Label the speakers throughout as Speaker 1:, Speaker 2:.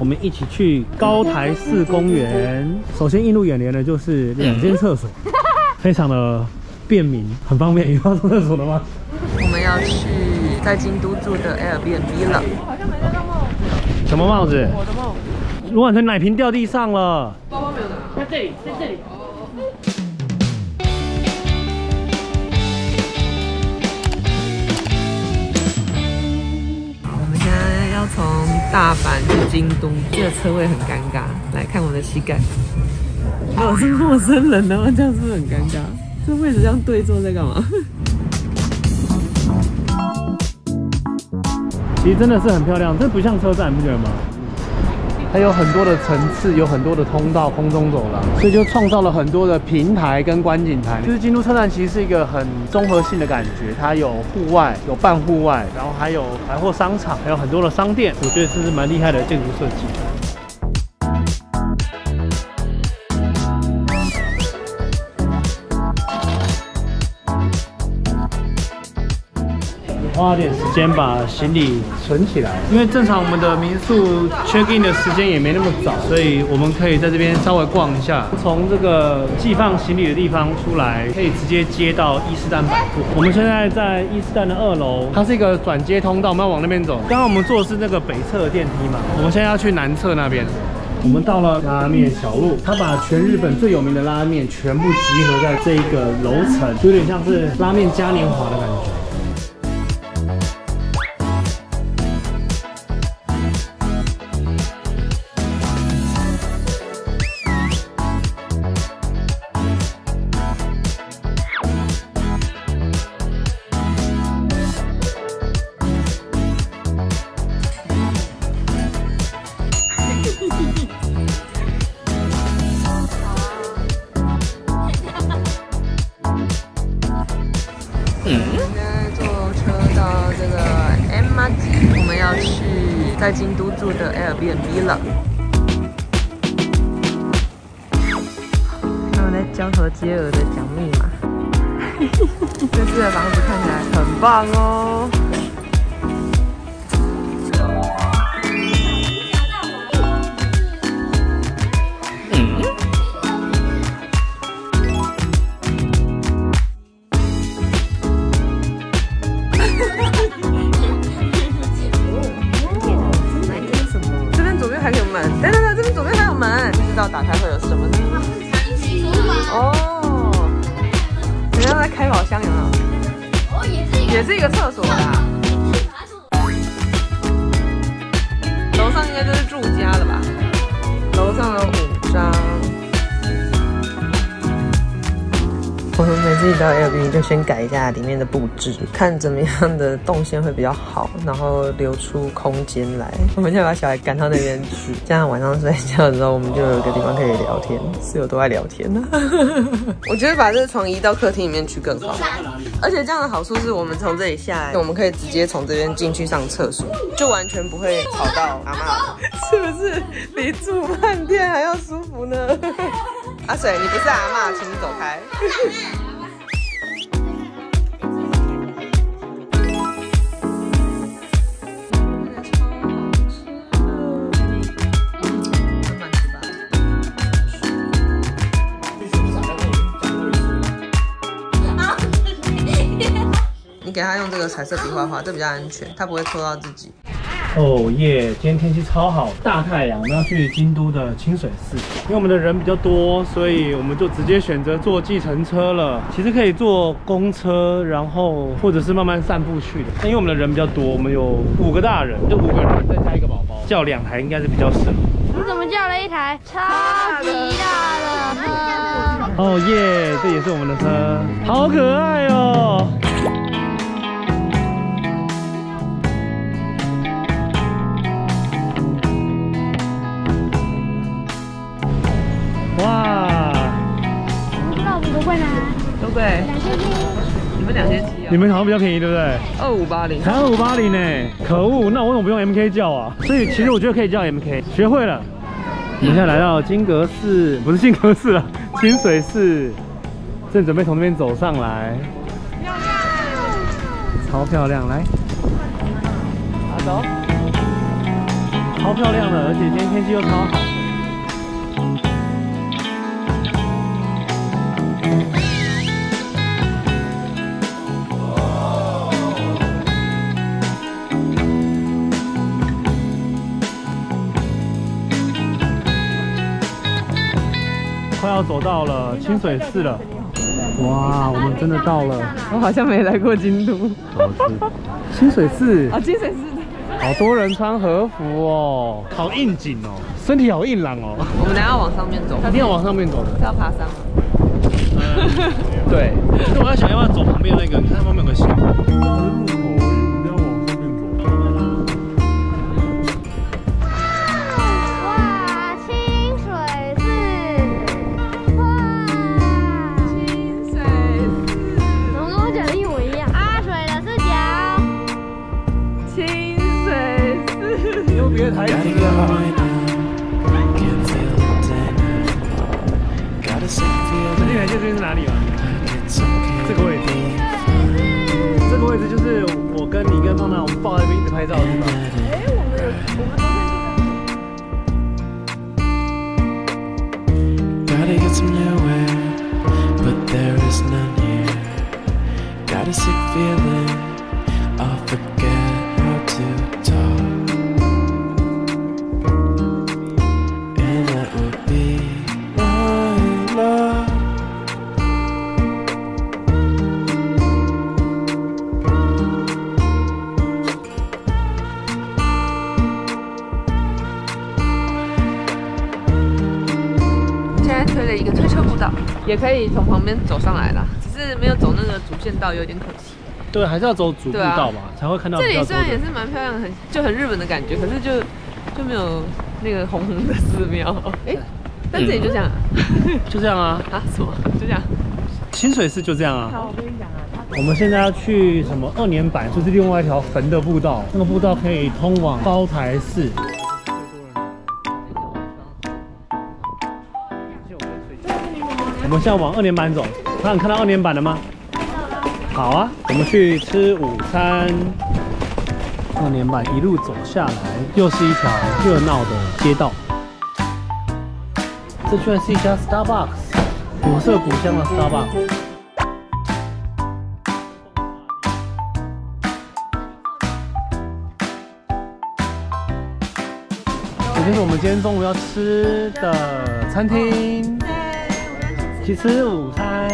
Speaker 1: 我们一起去高台寺公园。首先映入眼帘的就是两间厕所，非常的便民，很方便。有要上厕所的吗？
Speaker 2: 我们要去在京都住的 Airbnb 了。
Speaker 1: 好像没戴帽子什么帽子？
Speaker 2: 我的梦，
Speaker 1: 卢婉成奶瓶掉地上了。
Speaker 2: 包包没有拿，在这里，在这里。从大阪去京都，这个车位很尴尬。来看我的膝盖，如果是陌生人的话，这样是不是很尴尬？这位置这样对坐在干嘛？
Speaker 1: 其实真的是很漂亮，这不像车站，你不觉得吗？它有很多的层次，有很多的通道、空中走廊，所以就创造了很多的平台跟观景台。就是京都车站其实是一个很综合性的感觉，它有户外，有半户外，然后还有百货商场，还有很多的商店。我觉得这是蛮厉害的建筑设计。花点时间把行李存起来，因为正常我们的民宿 check in 的时间也没那么早，所以我们可以在这边稍微逛一下。从这个寄放行李的地方出来，可以直接接到伊势丹百货。我们现在在伊势丹的二楼，它是一个转接通道，我们要往那边走。刚刚我们坐的是那个北侧的电梯嘛，我们现在要去南侧那边。我们到了拉面小路，他把全日本最有名的拉面全部集合在这一个楼层，就有点像是拉面嘉年华的感觉。
Speaker 2: 我们要去在京都住的 Airbnb 了。他们在交头接耳的讲密码。这次的房子看起来很棒哦。道打开会有什么呢？哦，人家在开宝箱有没有？也是一个厕所啦。楼上应该就是住家了吧？楼上有我们每次一到 Airbnb 就先改一下里面的布置，看怎么样的动线会比较好，然后留出空间来。我们现在把小孩赶到那边去，这样晚上睡觉的时候我们就有一个地方可以聊天。室友都爱聊天呢。我觉得把这个床移到客厅里面去更好，而且这样的好处是我们从这里下来，我们可以直接从这边进去上厕所，就完全不会吵到阿妈，是不是比住饭店还要舒服呢？阿水，你不是阿妈，请你走开。给他用这个彩色笔画画，这比较安全，他不会戳到自己。
Speaker 1: 哦耶！今天天气超好，大太阳。我们要去京都的清水寺，因为我们的人比较多，所以我们就直接选择坐计程车了。其实可以坐公车，然后或者是慢慢散步去的。但因为我们的人比较多，我们有五个大人，就五个人再加一个宝宝，叫两台应该是比较适合。
Speaker 3: 你怎么叫了一台超级大的车？
Speaker 1: 哦耶！这也是我们的车，好可爱哦。
Speaker 3: 多贵？两千七。
Speaker 2: 你们两千七
Speaker 1: 你们好像比较便宜，对不对？
Speaker 2: 二五八零。
Speaker 1: 才二五八零呢，可恶！那我为什么不用 MK 叫啊？所以其实我觉得可以叫 MK，学会了。我们现在来到金阁寺，不是金阁寺了，清水寺，正准备从那边走上来，
Speaker 2: 漂亮。
Speaker 1: 超漂亮，来。
Speaker 2: 好走。
Speaker 1: 超漂亮的，而且今天天气又超好。要走到了清水寺了，哇，我们真的到了。
Speaker 4: 我好像没来过京都。
Speaker 1: 清水寺
Speaker 4: 啊，清水寺。
Speaker 1: 好多人穿和服哦，好应景哦，身体好硬朗哦。
Speaker 4: 我们等下要往上面走，
Speaker 1: 一定要往上面走的。
Speaker 4: 是要爬山吗？
Speaker 1: 对，那我要想要不要走旁边那个？你看旁边有个小。别台词啊。你还记得这边是哪里吗？这个位置。这个位置就是我跟你跟方娜，我们抱在那边一直拍照，是吧？
Speaker 4: 哎，我们有，我们昨天
Speaker 5: Gotta
Speaker 4: 也可以从旁边走上来啦，只是没有走那个主线道，有点可惜。
Speaker 1: 对，还是要走主步道嘛，才会看到
Speaker 4: 这里虽然也是蛮漂亮的，很就很日本的感觉，可是就就没有那个红红的寺庙。哎、但这里就这样啊
Speaker 1: 就这样啊。
Speaker 4: 啊什么？就这样。
Speaker 1: 清水寺就这样啊。
Speaker 4: 好，我跟你讲啊，它
Speaker 1: 我们现在要去什么二年坂，就是另外一条坟的步道，那个步道可以通往高台寺。我们现在往二年坂走，那你看到二年坂了吗？好啊，我们去吃午餐。二年坂一路走下来，又是一条热闹的街道。这居然是一家 Starbucks，古色古香的 Starbucks。这就是我们今天中午要吃的餐厅，一起吃午餐。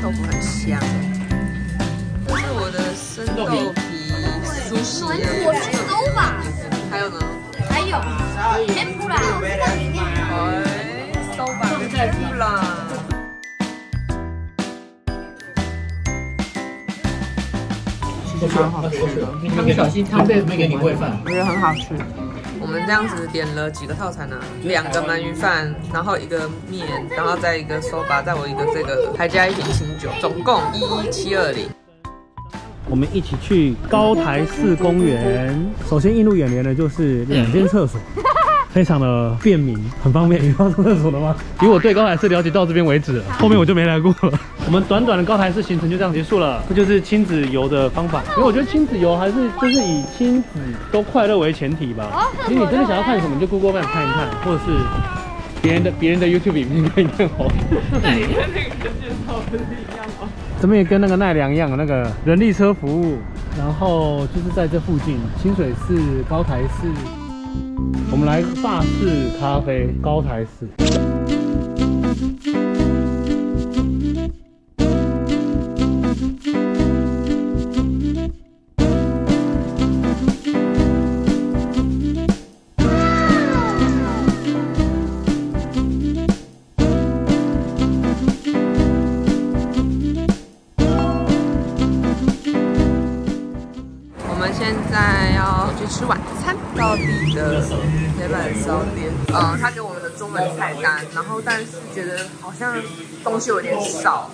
Speaker 4: 豆腐很香。这是我的生豆皮苏西，
Speaker 1: 汤小心汤贝没给你喂饭。
Speaker 4: 我觉得很好吃。我们这样子点了几个套餐呢、啊？两个鳗鱼饭，然后一个面，然后再一个 soba，再我一个这个，还加一瓶清酒，总共一一七二零。
Speaker 1: 我们一起去高台寺公园。首先映入眼帘的就是两间厕所，非常的便民，很方便。你要上厕所的吗？以我对高台寺了解到这边为止了，后面我就没来过了。我们短短的高台寺行程就这样结束了，这就是亲子游的方法。因为我觉得亲子游还是就是以亲子都快乐为前提吧。因为你真的想要看什么，你就 Google Map 看一看，或者是别人的别人的 YouTube 影片看一看哦。
Speaker 4: 那你看那个介绍不是一样吗？
Speaker 1: 这边也跟那个奈良一样，有那个人力车服务，然后就是在这附近清水寺、高台寺，我们来法式咖啡高台
Speaker 4: 式。东西有点少。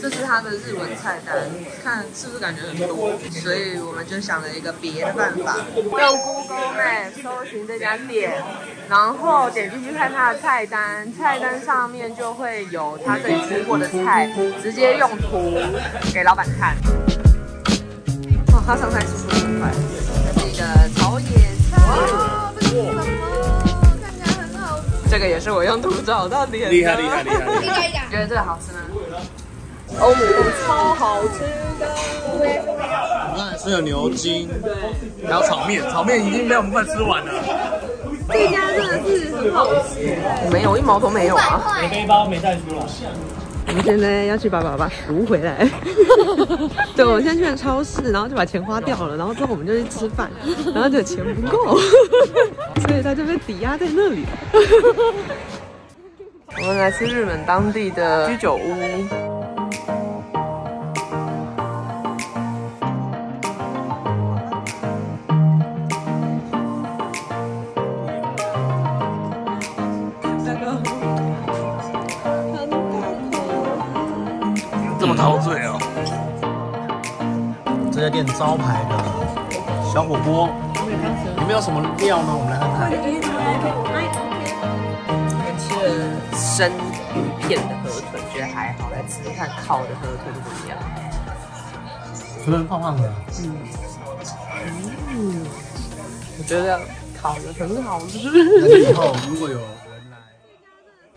Speaker 4: 这是他的日文菜单，看是不是感觉很多？所以我们就想了一个别的办法，用 Google Map 搜寻这家店，
Speaker 2: 然后点进去看它的菜单，菜单上面就会有他这里出过的菜，直接用图给老板看。哦，他上菜速度很快。这是一个炒野菜，
Speaker 3: 哦，这个
Speaker 2: 也是我用图找到的。
Speaker 1: 厉害厉害厉害！
Speaker 3: 一个一个。
Speaker 2: 觉得这个好吃吗？欧姆豆超好吃的。
Speaker 1: 我刚才吃了牛筋，对还有炒面，炒面已经被我们快吃完了。
Speaker 2: 这家真的是很好吃。没有一毛都没有啊！
Speaker 1: 我背包没带出来。
Speaker 2: 我们现在要去把爸爸赎回来。对，我们现在去了超市，然后就把钱花掉了，然后之后我们就去吃饭，然后就钱不够，所以他就被抵押在那里。我们来吃日本当地的居酒屋。
Speaker 1: 招牌的小火锅，有没有什么料呢？我们来看看。
Speaker 2: 吃了生鱼片的河豚，觉得还好，来吃吃看烤的河豚怎么样？
Speaker 1: 河豚胖胖的，嗯
Speaker 2: 我觉得烤的很好吃。
Speaker 1: 那个以后如果有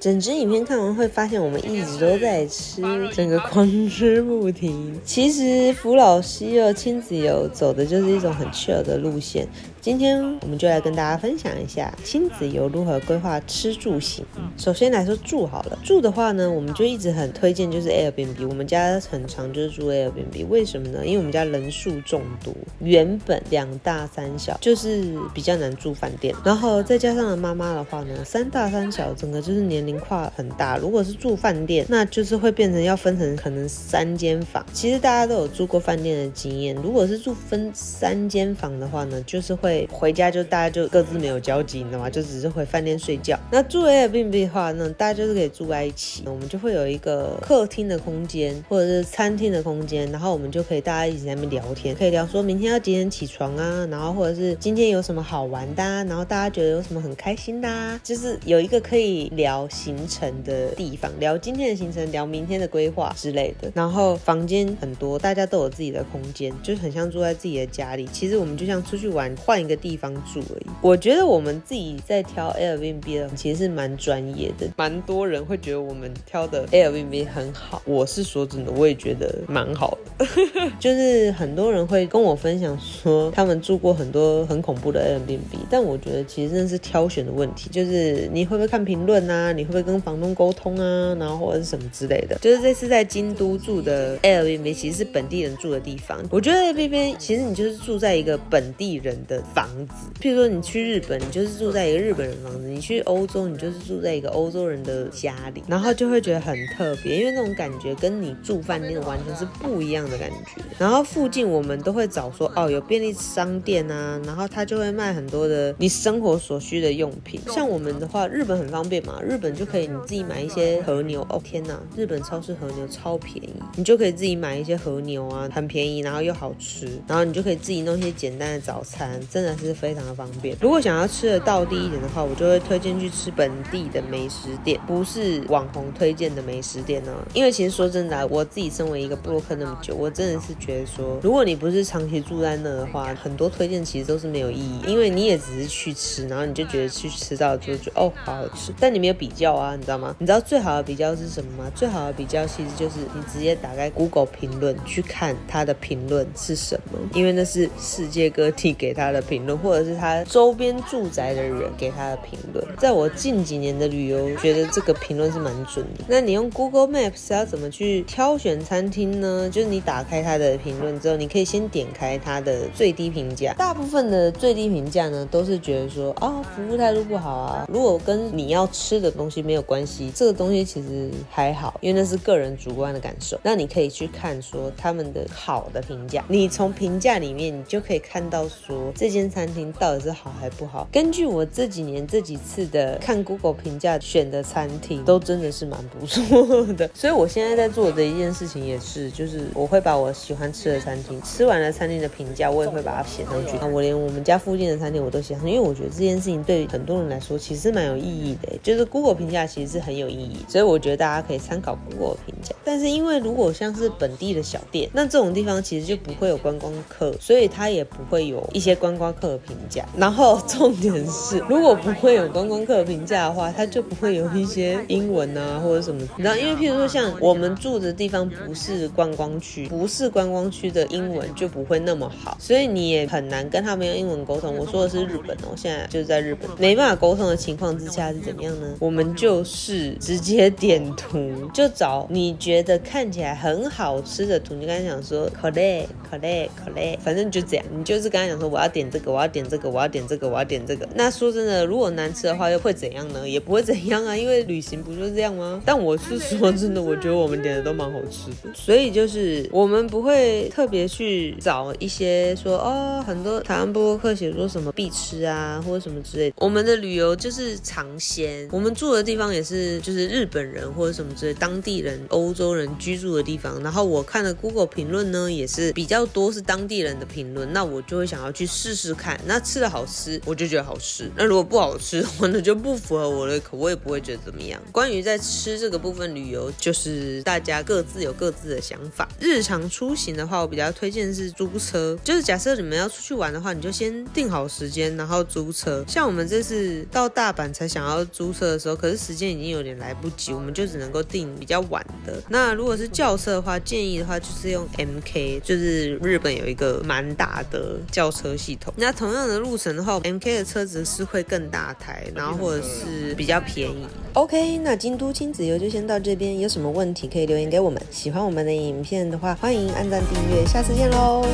Speaker 2: 整支影片看完会发现，我们一直都在吃，整个狂吃不停。其实福老西柚亲子游走的就是一种很 chill 的路线。今天我们就来跟大家分享一下亲子游如何规划吃住行。首先来说住好了，住的话呢，我们就一直很推荐就是 Airbnb。我们家很常就是住 Airbnb，为什么呢？因为我们家人数众多，原本两大三小就是比较难住饭店，然后再加上了妈妈的话呢，三大三小整个就是年龄跨很大。如果是住饭店，那就是会变成要分成可能三间房。其实大家都有住过饭店的经验，如果是住分三间房的话呢，就是会回家就大家就各自没有交集，你知道吗？就只是回饭店睡觉。那住 Airbnb 的话呢，大家就是可以住在一起，我们就会有一个客厅的空间或者是餐厅的空间，然后我们就可以大家一起在那边聊天，可以聊说明天要几点起床啊，然后或者是今天有什么好玩的、啊，然后大家觉得有什么很开心的、啊，就是有一个可以聊行程的地方，聊今天的行程，聊明天的规划之类的。然后房间很多，大家都有自己的空间，就是很像住在自己的家里。其实我们就像出去玩，换一个地方住而已。我觉得我们自己在挑 Airbnb 的，其实是蛮专业的，蛮多人会觉得我们挑的 Airbnb 很好。我是说真的，我也觉得蛮好的。就是很多人会跟我分享说，他们住过很多很恐怖的 Airbnb，但我觉得其实真的是挑选的问题，就是你会不会看评论啊，你会不会跟房东沟通啊，然后或者是什么之类的。就是这次在京都住的 Airbnb，其实是本地人住的地方。我觉得 Airbnb 其实你就是住在一个本地人的房子，譬如说你去日本，你就是住在一个日本人房子；你去欧洲，你就是住在一个欧洲人的家里，然后就会觉得很特别，因为那种感觉跟你住饭店完全是不一样的感觉。然后附近我们都会找说，哦，有便利商店啊，然后他就会卖很多的你生活所需的用品。像我们的话，日本很方便嘛，日本就可以你自己买一些和牛。哦天哪，日本超市和牛超便宜，你就可以自己买一些和牛啊，很便宜，然后又好吃，然后你就可以自己弄一些简单的早餐，真的是非常的方便。如果想要吃的道地一点的话，我就会推荐去吃本地的美食店，不是网红推荐的美食店呢。因为其实说真的，我自己身为一个布洛克那么久，我真的是觉得说，如果你不是长期住在那的话，很多推荐其实都是没有意义，因为你也只是去吃，然后你就觉得去吃到就觉得哦好好吃，但你没有比较啊，你知道吗？你知道最好的比较是什么吗？最好的比较其实就是你直接打开 Google 评论去看它的评论是什么，因为那是世界各地给他的评论，或者是他周边住宅的人给他的评论。在我近几年的旅游，觉得这个评论是蛮准的。那你用 Google Maps 要怎么去挑选餐厅呢？就是你打开它的评论之后，你可以先点开它的最低评价。大部分的最低评价呢，都是觉得说啊、服务态度不好啊。如果跟你要吃的东西没有关系，这个东西其实还好，因为那是个人主观的感受。那你可以去看说他们的好的评价，你从评价里面你就可以看到说这间餐厅到底是好还不好。根据我这几年这几次的看 Google 评价选的餐厅，都真的是蛮不错的。所以我现在在做的一件事情也是，就是我会把我喜欢吃的餐厅，吃完了餐厅的评价，我也会把它写上去。啊，我连我们家附近的餐厅我都写上，因为我觉得这件事情对很多人来说其实蛮有意义的，就是 Google 评价其实是很有意义，所以我觉得大家可以参考 Google 评价。但是因为如果像是本地的小店，那这种地方其实就不会有观光客，所以它也不会有一些观光光客评价。然后重点是，如果不会有观光客评价的话，它就不会有一些英文啊或者什么。你知道，因为譬如说像我们住的地方不是观光区，不是观光区的英文就不会那么好，所以你也很难跟他们用英文沟通。我说的是日本哦，现在就是在日本没办法沟通的情况之下是怎么样呢？我们就是直接点图，就找你觉得看起来很好吃的图，你跟他讲说 c o l e c o l e c o l e 反正就这样，你就是跟他讲说我要点这个，我要点这个，我要点这个，我要点这个。那说真的，如果难吃的话又会怎样呢？也不会怎样啊，因为旅行不就是这样吗？但我是说真的，我觉得我们点的都蛮好吃的，所以就是我们不会特别去找一些说哦，很多台湾播客写说什么必吃啊，或者什么之类。我们的旅游就是尝鲜，我们住的地方也是就是日本人或者什么之类当地人、欧洲人居住的地方。然后我看的 Google 评论呢，也是比较多是当地人的评论，那我就会想要去试试试看。那吃的好吃，我就觉得好吃；那如果不好吃，我那就不符合我的口味，不会觉得怎么样。关于在吃这个部分，旅游就是大家各自有各自的想法。日常出行的话，我比较推荐是租车，就是假设你们要出去玩的话，你就先定好时间，然后租车。像我们这次到大阪才想要租车的时候，可是时间已经有点来不及，我们就只能够订比较晚的。那如果是轿车的话，建议的话就是用 MK，就是日本有一个蛮大的轿车系统。那同样的路程的话，MK 的车子是会更大台，然后或者是比较便宜。OK，那京都亲子游就先到这边，有什么问题可以留言给我们。喜欢我们的影片的话，欢迎按赞订阅，下次见喽。